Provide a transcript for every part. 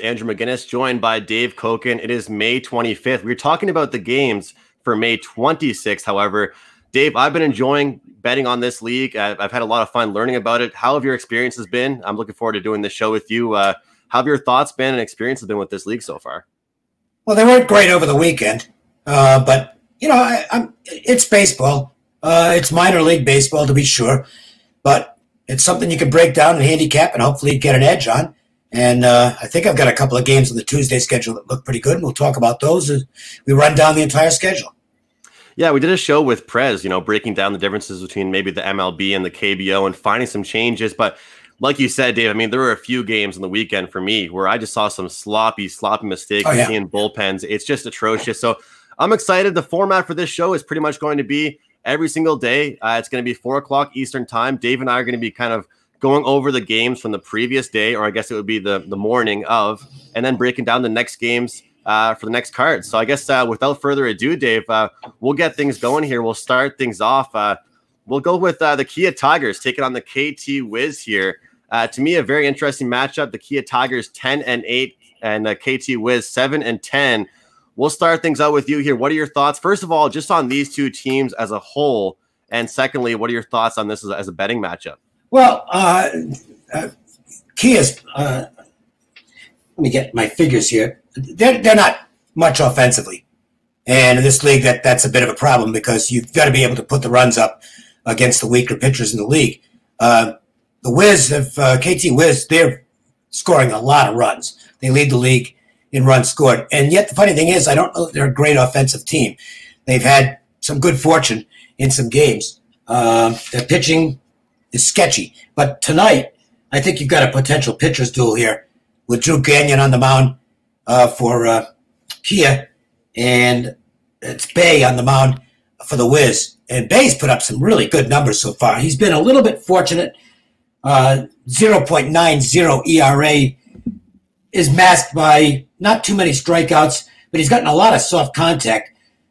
Andrew McInnis, joined by Dave Cokin. It is May 25th. We are talking about the games for May 26th. However, Dave, I've been enjoying betting on this league. I've, I've, had a lot of fun learning about it. How have your experiences been? I'm looking forward to doing this show with you. Uh, how have your thoughts been and experiences been with this league so far? Well, they weren't great over the weekend, uh, but you know, I, it's baseball. Uh, it's minor league baseball to be sure, but it's something you can break down and handicap and hopefully get an edge on. And uh, I think I've got a couple of games on the Tuesday schedule that look pretty good. And we'll talk about those as we run down the entire schedule. Yeah, we did a show with Prez, you know, breaking down the differences between maybe the MLB and the KBO and finding some changes. But like you said, Dave, I mean, there were a few games on the weekend for me where I just saw some sloppy, sloppy mistakes oh, yeah. seeing bullpens. It's just atrocious. So I'm excited. The format for this show is pretty much going to be every single day. Uh, it's going to be four o'clock Eastern time. Dave and I are going to be kind of going over the games from the previous day, or I guess it would be the the morning of, and then breaking down the next games uh, for the next card. So I guess uh, without further ado, Dave, uh, we'll get things going here. We'll start things off. Uh, we'll go with uh, the Kia Tigers taking on the KT Wiz here. Uh, to me, a very interesting matchup. The Kia Tigers 10 and 8 and the KT Wiz 7 and 10. We'll start things out with you here. What are your thoughts, first of all, just on these two teams as a whole? And secondly, what are your thoughts on this as, as a betting matchup? Well, uh, uh, Kia's, uh, let me get my figures here. They're, they're not much offensively. And in this league, that, that's a bit of a problem because you've got to be able to put the runs up against the weaker pitchers in the league. Uh, the Wiz of uh, KT Wiz, they're scoring a lot of runs. They lead the league in runs scored. And yet, the funny thing is, I don't know they're a great offensive team. They've had some good fortune in some games. Uh, their pitching is sketchy. But tonight, I think you've got a potential pitcher's duel here with Drew Gagnon on the mound uh, for uh, Kia, and it's Bae on the mound for the Wiz. And Bae's put up some really good numbers so far. He's been a little bit fortunate. Uh, 0.90 ERA is masked by not too many strikeouts, but he's gotten a lot of soft contact.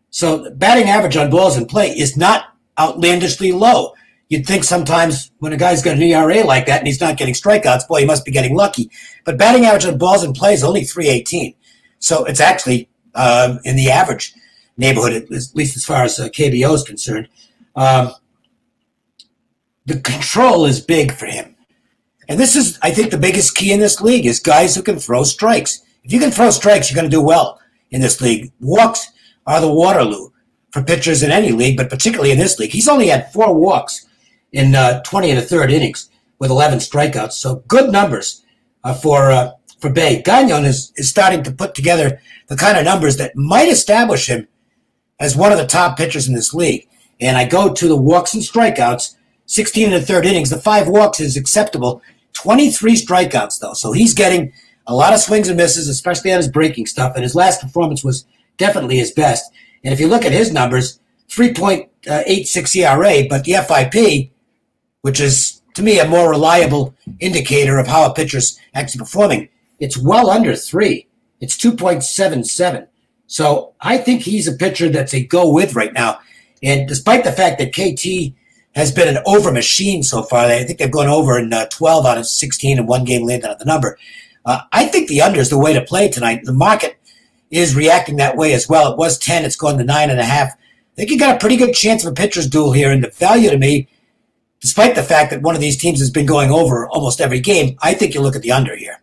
So batting average on balls in play is not outlandishly low. You'd think sometimes when a guy's got an ERA like that and he's not getting strikeouts, boy, he must be getting lucky. But batting average on balls in play is only 318. So it's actually um, in the average neighborhood, at least as far as uh, KBO is concerned. Um, the control is big for him. And this is, I think, the biggest key in this league is guys who can throw strikes. If you can throw strikes, you're going to do well in this league. Walks are the Waterloo for pitchers in any league, but particularly in this league. He's only had four walks in uh, 20 and a third innings with 11 strikeouts. So good numbers uh, for uh, for Bae. Gagnon is, is starting to put together the kind of numbers that might establish him as one of the top pitchers in this league. And I go to the walks and strikeouts, 16 and a third innings. The five walks is acceptable. 23 strikeouts, though. So he's getting a lot of swings and misses, especially on his breaking stuff. And his last performance was definitely his best. And if you look at his numbers, 3.86 ERA, but the FIP which is to me a more reliable indicator of how a pitcher's actually performing. It's well under three. It's 2.77. So I think he's a pitcher that's a go with right now. And despite the fact that KT has been an over machine so far, I think they've gone over in uh, 12 out of 16 and one game landed on the number. Uh, I think the under is the way to play tonight. The market is reacting that way as well. It was 10, it's gone to nine and a half. I think you got a pretty good chance of a pitcher's duel here. And the value to me despite the fact that one of these teams has been going over almost every game, I think you look at the under here.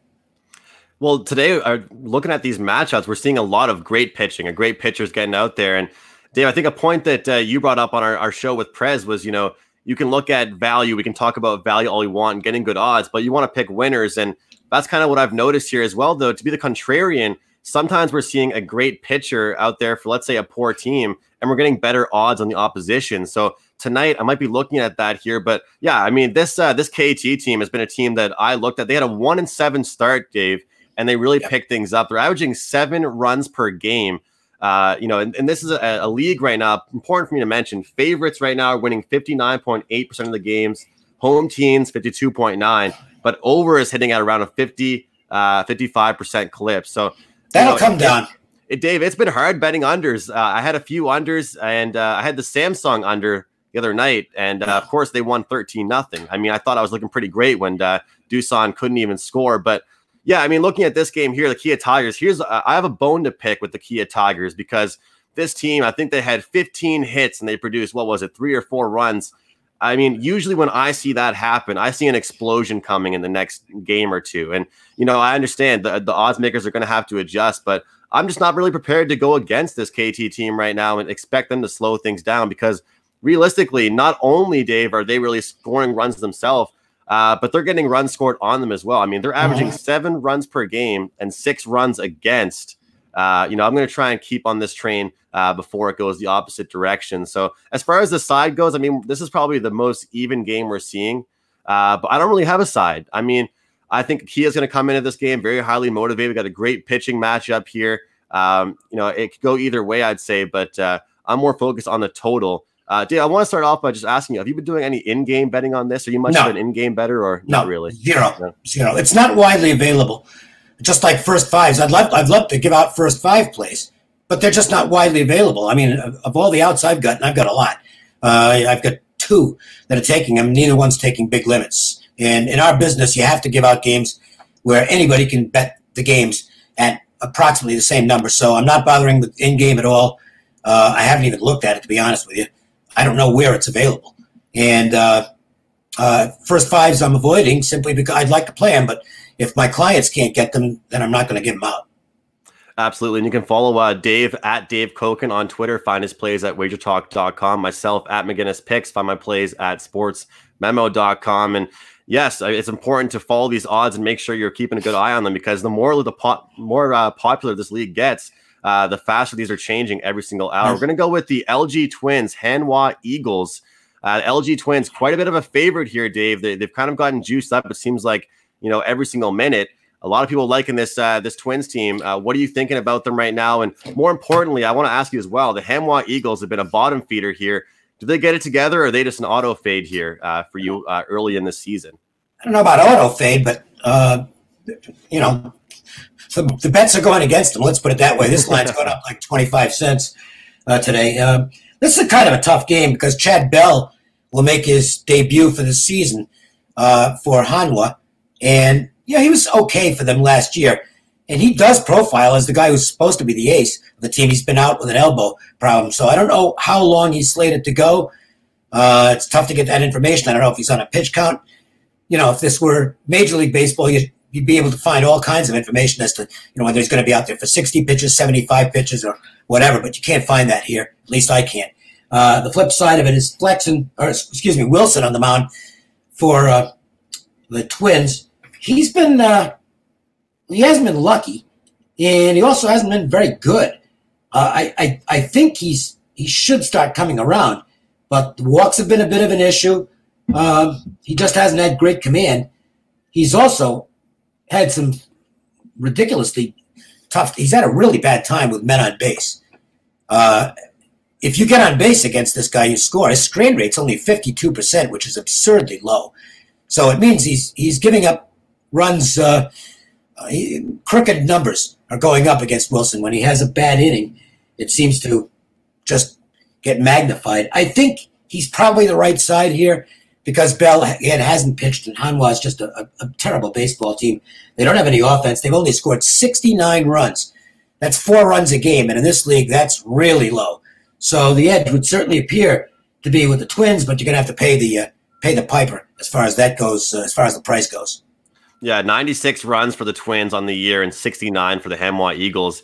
Well, today, uh, looking at these matchups, we're seeing a lot of great pitching, a great pitchers getting out there. And Dave, I think a point that uh, you brought up on our, our show with Prez was, you know, you can look at value. We can talk about value all you want and getting good odds, but you want to pick winners. And that's kind of what I've noticed here as well, though. To be the contrarian, sometimes we're seeing a great pitcher out there for, let's say, a poor team, and we're getting better odds on the opposition. So tonight. I might be looking at that here, but yeah, I mean this uh, this KT team has been a team that I looked at. They had a one and seven start, Dave, and they really yep. picked things up. They're averaging seven runs per game. Uh, you know, and, and this is a, a, league right now. Important for me to mention. Favorites right now are winning fifty nine point eight percent of the games. Home teams fifty two point nine, but over is hitting at around a 50 uh 55% clip. So that'll you know, come it, down. It, Dave, it's been hard betting unders. Uh, I had a few unders, and uh, I had the Samsung under the other night, and uh, of course they won thirteen nothing. I mean, I thought I was looking pretty great when uh, Doosan couldn't even score, but yeah, I mean, looking at this game here, the Kia Tigers. Here's uh, I have a bone to pick with the Kia Tigers because this team, I think they had 15 hits and they produced what was it, three or four runs. I mean, usually when I see that happen, I see an explosion coming in the next game or two. And you know, I understand the the odds makers are going to have to adjust, but I'm just not really prepared to go against this KT team right now and expect them to slow things down because realistically, not only Dave are they really scoring runs themselves, uh, but they're getting runs scored on them as well. I mean, they're averaging uh-huh. seven runs per game and six runs against. Uh, you know, I'm going to try and keep on this train uh, before it goes the opposite direction. So, as far as the side goes, I mean, this is probably the most even game we're seeing. Uh, but I don't really have a side. I mean, I think Kia's going to come into this game very highly motivated. We got a great pitching matchup here. Um, you know, it could go either way, I'd say, but uh, I'm more focused on the total. Uh, Dave, I want to start off by just asking you: Have you been doing any in-game betting on this? Are you much no. of an in-game better, or no, not really? Zero, no. zero. It's not widely available. Just like first fives, I'd love, I'd love to give out first five plays, but they're just not widely available. I mean, of all the outs I've got, and I've got a lot. Uh, I've got two that are taking them. Neither one's taking big limits. And in our business, you have to give out games where anybody can bet the games at approximately the same number. So I'm not bothering with in-game at all. Uh, I haven't even looked at it to be honest with you. I don't know where it's available. And uh, uh, first fives I'm avoiding simply because I'd like to play them, but if my clients can't get them, then I'm not going to give them out. Absolutely. And you can follow uh, Dave at Dave Cokin on Twitter. Find his plays at wagertalk.com. Myself at McInnis Picks. Find my plays at sportsmemo.com. And yes, it's important to follow these odds and make sure you're keeping a good eye on them because the more the po- more uh, popular this league gets, uh, the faster these are changing every single hour. We're going to go with the LG Twins, Hanwha Eagles. Uh, LG Twins, quite a bit of a favorite here, Dave. They, have kind of gotten juiced up. It seems like you know every single minute. A lot of people liking this uh, this Twins team. Uh, what are you thinking about them right now? And more importantly, I want to ask you as well. The Hanwha Eagles have been a bottom feeder here. Do they get it together, or are they just an auto fade here uh, for you uh, early in the season? I don't know about auto fade, but uh, you know the, the bets are going against them. Let's put it that way. This line's going up like 25 cents uh, today. Um, this is kind of a tough game because Chad Bell will make his debut for the season uh, for Hanwha. And, yeah, he was okay for them last year. And he does profile as the guy who's supposed to be the ace of the team. He's been out with an elbow problem. So I don't know how long he's slated to go. Uh, it's tough to get that information. I don't know if he's on a pitch count. You know, if this were Major League Baseball, you you'd be able to find all kinds of information as to you know whether he's going to be out there for 60 pitches 75 pitches or whatever but you can't find that here at least i can't. Uh, the flip side of it is flexen or excuse me wilson on the mound for uh, the twins. He's been uh, he hasn't been lucky and he also hasn't been very good. Uh, I, I i think he's he should start coming around but the walks have been a bit of an issue. Um, he just hasn't had great command. He's also had some ridiculously tough. He's had a really bad time with men on base. Uh, if you get on base against this guy, you score. His strain rate's only fifty-two percent, which is absurdly low. So it means he's he's giving up runs. Uh, he, crooked numbers are going up against Wilson when he has a bad inning. It seems to just get magnified. I think he's probably the right side here because Bell again hasn't pitched, and Hanwha is just a, a, terrible baseball team. They don't have any offense. They've only scored 69 runs. That's four runs a game, and in this league, that's really low. So the edge would certainly appear to be with the Twins, but you're going to have to pay the uh, pay the piper as far as that goes, uh, as far as the price goes. Yeah, 96 runs for the Twins on the year and 69 for the Hanwha Eagles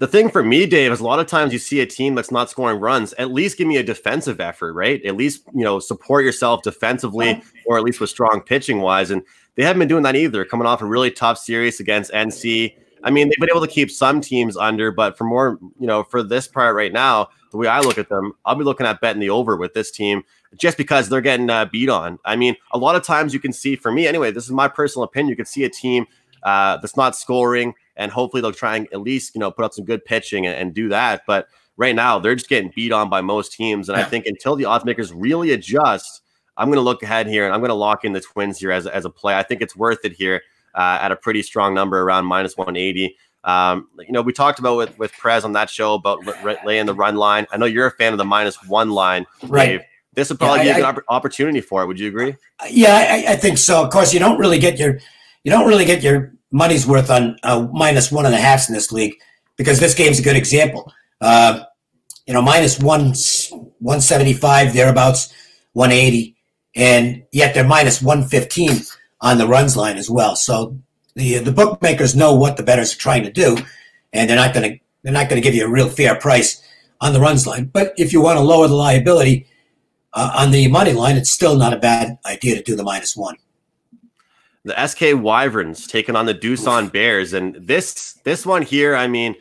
the thing for me, Dave, is a lot of times you see a team that's not scoring runs. At least give me a defensive effort, right? At least you know support yourself defensively, or at least with strong pitching wise. And they haven't been doing that either. Coming off a really tough series against NC. I mean, they've been able to keep some teams under, but for more, you know, for this part right now, the way I look at them, I'll be looking at betting the over with this team just because they're getting uh, beat on. I mean, a lot of times you can see, for me anyway, this is my personal opinion, you can see a team uh, that's not scoring and hopefully they'll try and at least you know put up some good pitching and, and do that. But right now they're just getting beat on by most teams, and I think until the odds makers really adjust, I'm going to look ahead here and I'm going to lock in the Twins here as as a play. I think it's worth it here uh, at a pretty strong number around minus 180. Um, you know, we talked about with with Prez on that show about laying the run line. I know you're a fan of the minus one line, right? Dave. This would probably yeah, be a good I, opportunity for it. Would you agree? Yeah, I, I, think so. Of course, you don't really get your you don't really get your money's worth on uh, minus one and a half in this league because this game's a good example. Uh, you know, minus one, 175, thereabouts, 180, and yet they're minus 115 on the runs line as well. So the the bookmakers know what the bettors are trying to do, and they're not going to they're not going to give you a real fair price on the runs line. But if you want to lower the liability uh, on the money line, it's still not a bad idea to do the minus one. The SK Wyverns taking on the Doosan Bears, and this this one here, I mean.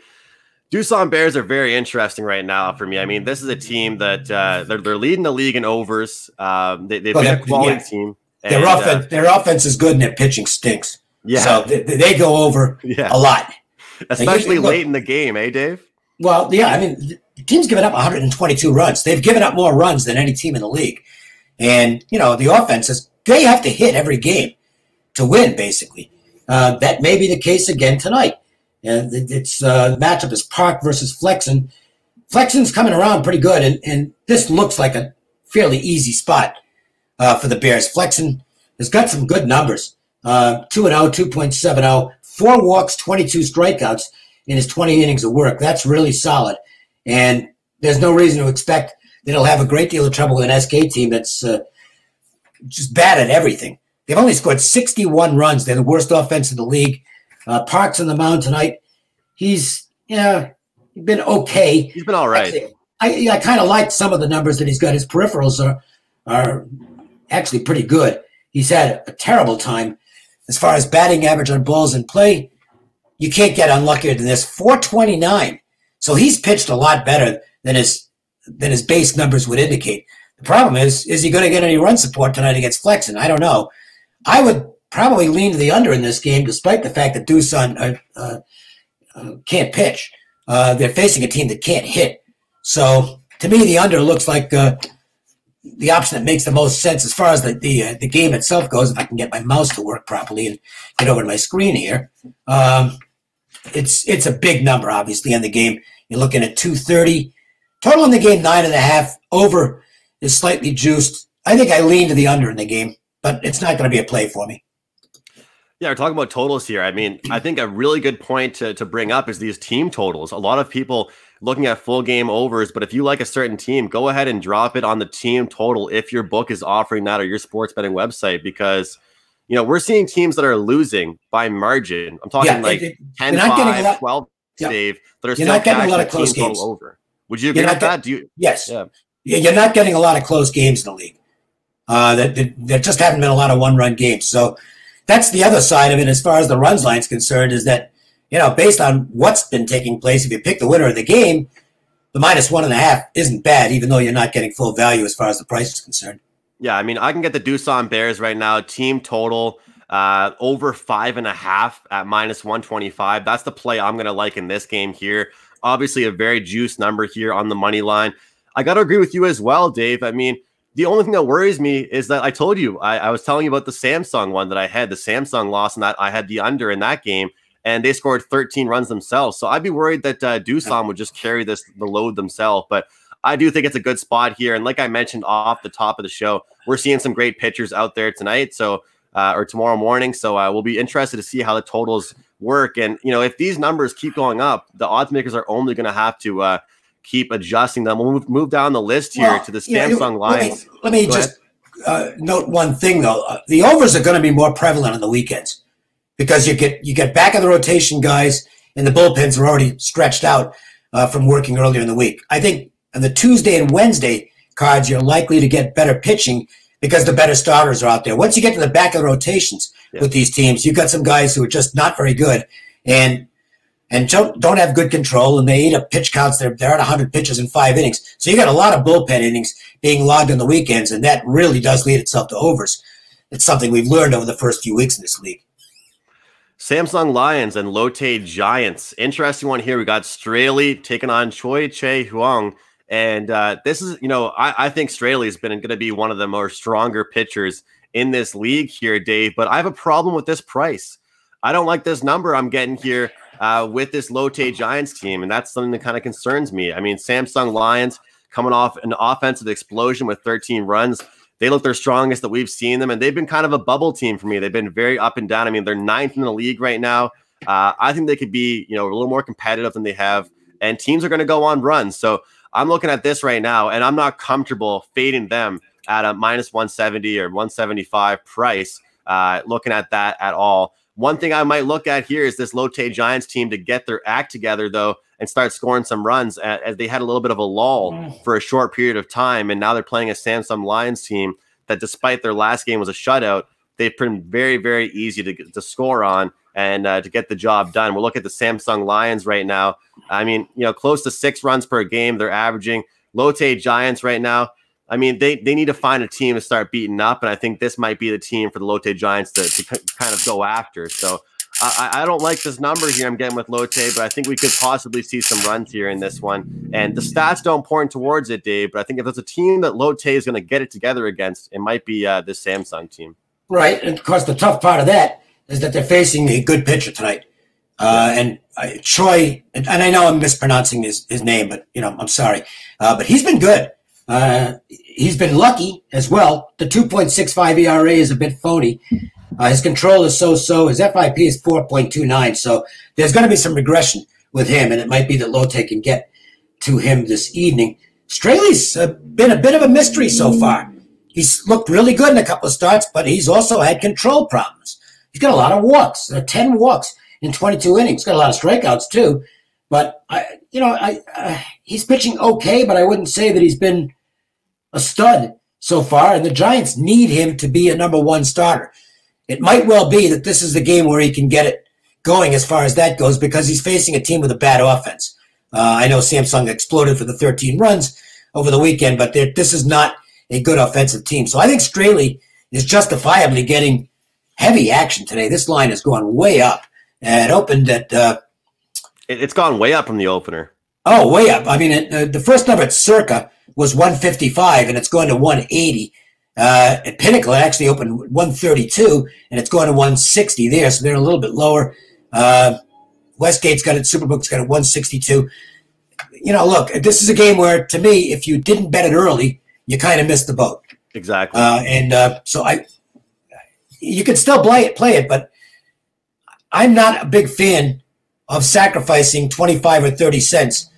Doosan Bears are very interesting right now for me. I mean, this is a team that uh, they're, they're leading the league in overs. Um, they, have well, been a quality yeah. team. And, their offense, uh, their offense is good, and their pitching stinks. Yeah, so they, they go over yeah. a lot, especially like, late in the game, eh, Dave? Well, yeah. I mean, the team's given up 122 runs. They've given up more runs than any team in the league, and you know the offense is they have to hit every game to win. Basically, uh, that may be the case again tonight. And it's uh, matchup is Park versus Flexen. Flexen's coming around pretty good, and, and this looks like a fairly easy spot uh, for the Bears. Flexen has got some good numbers. Uh, 2 0, 2.70, four walks, 22 strikeouts in his 20 innings of work. That's really solid. And there's no reason to expect that he'll have a great deal of trouble with an SK team that's uh, just bad at everything. They've only scored 61 runs. They're the worst offense in the league. Uh, Parks on the mound tonight. He's yeah, he's been okay. He's been all right. I I kind of like some of the numbers that he's got. His peripherals are are actually pretty good. He's had a terrible time as far as batting average on balls in play. You can't get unluckier than this. 429. So he's pitched a lot better than his than his base numbers would indicate. The problem is, is he going to get any run support tonight against Flexen? I don't know. I would probably lean to the under in this game, despite the fact that Doosan uh, uh, uh, can't pitch. Uh, they're facing a team that can't hit. So to me, the under looks like uh, the option that makes the most sense as far as the the, uh, the game itself goes. If I can get my mouse to work properly and get over to my screen here, um, it's it's a big number, obviously, in the game. You're looking at 230. Total in the game, nine and a half. Over is slightly juiced. I think I lean to the under in the game, but it's not going to be a play for me. Yeah, we're talking about totals here. I mean, I think a really good point to, to bring up is these team totals. A lot of people looking at full game overs, but if you like a certain team, go ahead and drop it on the team total if your book is offering that or your sports betting website because you know we're seeing teams that are losing by margin. I'm talking yeah, like it, 10 5, lot, 12 yeah. Dave that are you're not getting a lot of close games over. Would you agree with that? Do you Yes. Yeah. You're not getting a lot of close games in the league. Uh, that, that, that just haven't been a lot of one run games. So that's the other side of it as far as the runs line is concerned is that, you know, based on what's been taking place, if you pick the winner of the game, the minus one and a half isn't bad, even though you're not getting full value as far as the price is concerned. Yeah, I mean, I can get the Doosan Bears right now, team total uh, over five and a half at minus 125. That's the play I'm going to like in this game here. Obviously, a very juice number here on the money line. I got to agree with you as well, Dave. I mean, the only thing that worries me is that I told you I, I, was telling you about the Samsung one that I had the Samsung loss and that I had the under in that game and they scored 13 runs themselves. So I'd be worried that uh, Doosan would just carry this the load themselves. But I do think it's a good spot here. And like I mentioned off the top of the show, we're seeing some great pitchers out there tonight. So uh, or tomorrow morning. So uh, we'll be interested to see how the totals work. And you know if these numbers keep going up, the odds makers are only going to have to uh, keep adjusting them. We'll move, move down the list here well, to the Samsung yeah, lines. Let me, let me just uh, note one thing though: uh, the overs are going to be more prevalent on the weekends because you get you get back of the rotation guys, and the bullpens are already stretched out uh, from working earlier in the week. I think on the Tuesday and Wednesday cards, you're likely to get better pitching because the better starters are out there. Once you get to the back of the rotations yeah. with these teams, you've got some guys who are just not very good, and and don't don't have good control, and they eat up pitch counts. They're they're at 100 pitches in five innings, so you got a lot of bullpen innings being logged on the weekends, and that really does lead itself to overs. It's something we've learned over the first few weeks in this league. Samsung Lions and Lotte Giants. Interesting one here. We got Straily taking on Choi Chae-heung. And uh, this is, you know, I, I think Straily has been going to be one of the more stronger pitchers in this league here, Dave. But I have a problem with this price. I don't like this number I'm getting here uh, with this Lotte Giants team, and that's something that kind of concerns me. I mean, Samsung Lions coming off an offensive explosion with 13 runs. they look their strongest that we've seen them, and they've been kind of a bubble team for me. They've been very up and down. I mean, they're ninth in the league right now. Uh, I think they could be, you know, a little more competitive than they have, and teams are going to go on runs. So I'm looking at this right now, and I'm not comfortable fading them at a minus 170 or 175 price. Uh, looking at that at all. One thing I might look at here is this Lotte Giants team to get their act together, though, and start scoring some runs as they had a little bit of a lull mm. for a short period of time. And now they're playing a Samsung Lions team that, despite their last game was a shutout, they've been very, very easy to, to score on and uh, to get the job done. We'll look at the Samsung Lions right now. I mean, you know, close to six runs per game. They're averaging. Lotte Giants right now. I mean, they, they need to find a team to start beating up, and I think this might be the team for the Lotte Giants to, to kind of go after. So I, I don't like this number here I'm getting with Lotte, but I think we could possibly see some runs here in this one. And the stats don't point towards it, Dave, but I think if there's a team that Lotte is going to get it together against, it might be uh, this Samsung team. Right. And of course, the tough part of that is that they're facing a good pitcher tonight. Uh, and uh, Troy, and, and, I know I'm mispronouncing his, his name, but you know, I'm sorry. Uh, but he's been good. Uh, he's been lucky as well. The 2.65 ERA is a bit phony. Uh, his control is so-so. His FIP is 4.29. So there's going to be some regression with him, and it might be that Lotte can get to him this evening. Straily's uh, been a bit of a mystery so far. He's looked really good in a couple of starts, but he's also had control problems. He's got a lot of walks, uh, 10 walks in 22 innings. Got a lot of strikeouts too. But I, you know, I, uh, he's pitching okay, but I wouldn't say that he's been a stud so far, and the Giants need him to be a number one starter. It might well be that this is the game where he can get it going as far as that goes because he's facing a team with a bad offense. Uh, I know Samsung exploded for the 13 runs over the weekend, but this is not a good offensive team. So I think Straily is justifiably getting heavy action today. This line has gone way up. It opened at. Uh, it's gone way up from the opener. Oh, way up. I mean, it, uh, the first number at Circa was 155 and it's going to 180. Uh, at Pinnacle, it actually opened 132 and it's going to 160 there, so they're a little bit lower. Uh, Westgate's got it, Superbook's got it 162. You know, look, this is a game where, to me, if you didn't bet it early, you kind of missed the boat. Exactly. Uh, and uh, so I, you can still play it, play it, but I'm not a big fan of sacrificing 25 or 30 cents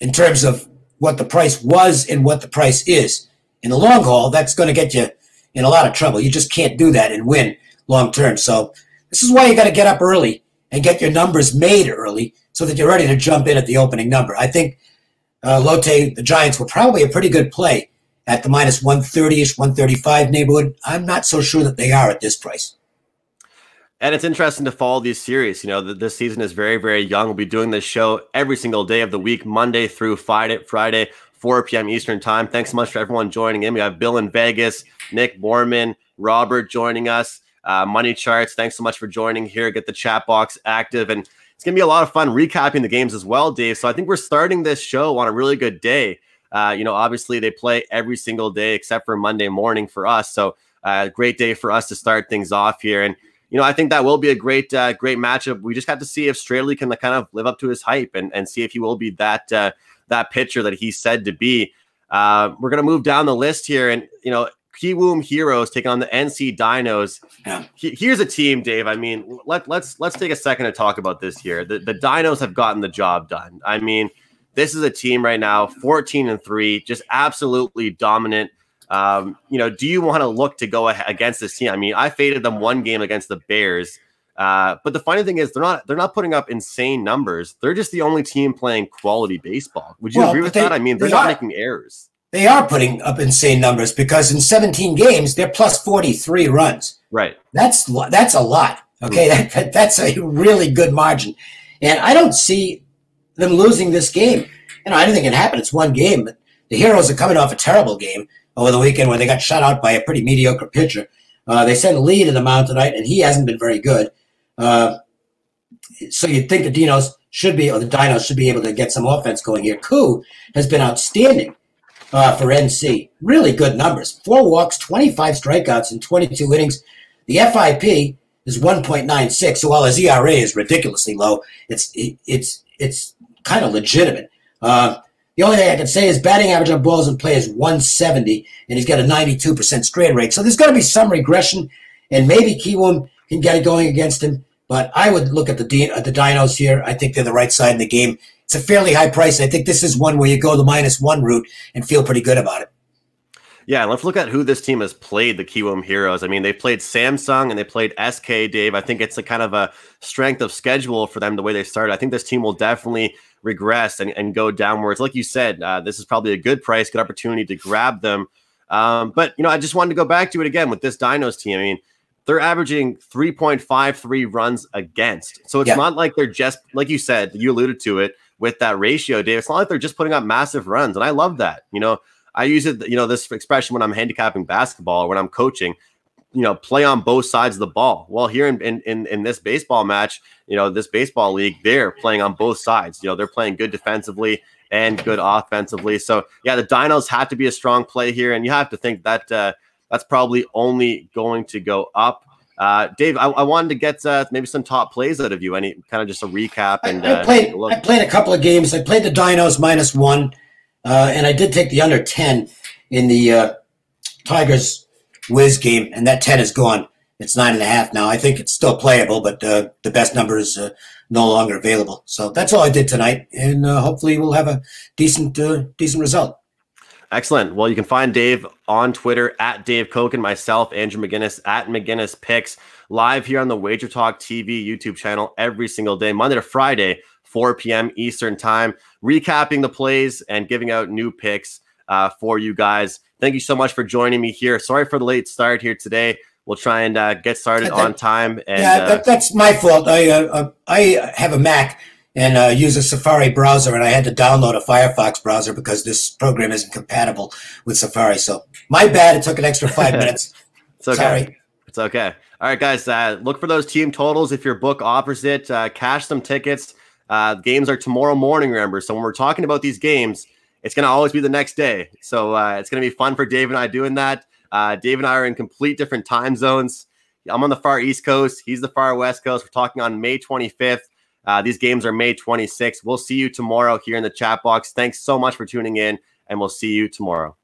in terms of what the price was and what the price is. In the long haul, that's going to get you in a lot of trouble. You just can't do that and win long term. So this is why you got to get up early and get your numbers made early so that you're ready to jump in at the opening number. I think uh, Lotte, the Giants, were probably a pretty good play at the minus 130-ish, 135 neighborhood. I'm not so sure that they are at this price. And it's interesting to follow these series. You know, the, this season is very, very young. We'll be doing this show every single day of the week, Monday through Friday, Friday, 4 p.m. Eastern time. Thanks so much for everyone joining in. We have Bill in Vegas, Nick Borman, Robert joining us, uh, Money Charts. Thanks so much for joining here. Get the chat box active. And it's going to be a lot of fun recapping the games as well, Dave. So I think we're starting this show on a really good day. Uh, you know, obviously they play every single day except for Monday morning for us. So uh, great day for us to start things off here. And you know, I think that will be a great, uh, great matchup. We just have to see if Straily can kind of live up to his hype and, and see if he will be that uh, that pitcher that he's said to be. Uh, we're gonna move down the list here, and you know, Kiwoom Heroes taking on the NC Dinos. Yeah. here's a team, Dave. I mean, let let's let's take a second to talk about this here. The the Dinos have gotten the job done. I mean, this is a team right now, 14 and three, just absolutely dominant. Um, you know, do you want to look to go against this team? I mean, I faded them one game against the Bears. Uh, but the funny thing is, they're not they're not putting up insane numbers. They're just the only team playing quality baseball. Would you well, agree with they, that? I mean, they're they not are, making errors. They are putting up insane numbers because in 17 games they're plus 43 runs. Right. That's that's a lot. Okay, mm-hmm. that, that's a really good margin, and I don't see them losing this game. You know, anything can happen. It's one game, but the Heroes are coming off a terrible game over the weekend where they got shut out by a pretty mediocre pitcher. Uh, they sent Lee to the mound tonight, and he hasn't been very good. Uh, so you'd think the Dinos should be, or the Dinos should be able to get some offense going here. Koo has been outstanding uh, for NC. Really good numbers. Four walks, 25 strikeouts in 22 innings. The FIP is 1.96. So while his ERA is ridiculously low, it's it's it's kind of legitimate. Uh, The only thing I can say is batting average on balls in play is 170, and he's got a 92% straight rate. So there's going to be some regression, and maybe Kiwoom can get it going against him. But I would look at the the Dinos here. I think they're the right side in the game. It's a fairly high price. I think this is one where you go the minus one route and feel pretty good about it. Yeah, let's look at who this team has played, the Kiwoom Heroes. I mean, they played Samsung and they played SK, Dave. I think it's a kind of a strength of schedule for them the way they started. I think this team will definitely regress and, and go downwards. Like you said, uh, this is probably a good price, good opportunity to grab them. Um, but, you know, I just wanted to go back to it again with this Dinos team. I mean, they're averaging 3.53 runs against. So it's yeah. not like they're just, like you said, you alluded to it with that ratio, Dave. It's not like they're just putting up massive runs. And I love that. You know, I use it, you know, this expression when I'm handicapping basketball or when I'm coaching, you know, play on both sides of the ball. Well, here in, in, in this baseball match, you know, this baseball league, they're playing on both sides. You know, they're playing good defensively and good offensively. So, yeah, the Dinos have to be a strong play here. And you have to think that uh, that's probably only going to go up. Uh, Dave, I, I, wanted to get uh, maybe some top plays out of you. Any kind of just a recap and I, I uh, played. I played a couple of games. I played the Dinos minus one. Uh, and I did take the under 10 in the uh, Tigers Wiz game, and that 10 is gone. It's nine and a half now. I think it's still playable, but uh, the best number is uh, no longer available. So that's all I did tonight, and uh, hopefully we'll have a decent uh, decent result. Excellent. Well, you can find Dave on Twitter at Dave Cokin, myself, Andrew McInnis at McInnis Picks, live here on the WagerTalk TV YouTube channel every single day, Monday to Friday 4 p.m. Eastern Time, recapping the plays and giving out new picks uh, for you guys. Thank you so much for joining me here. Sorry for the late start here today. We'll try and uh, get started that, on time. And, yeah, that, uh, that's my fault. I uh, uh, I have a Mac and uh, use a Safari browser, and I had to download a Firefox browser because this program isn't compatible with Safari. So my bad. It took an extra five minutes. it's okay. Sorry. It's okay. All right, guys. Uh, look for those team totals if your book offers it. Uh, cash some tickets. Uh, games are tomorrow morning, remember. So when we're talking about these games, it's going to always be the next day. So uh, it's going to be fun for Dave and I doing that. Uh, Dave and I are in complete different time zones. I'm on the far East Coast. He's the far West Coast. We're talking on May 25th. Uh, these games are May 26th. We'll see you tomorrow here in the chat box. Thanks so much for tuning in, and we'll see you tomorrow.